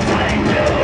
Nothing new.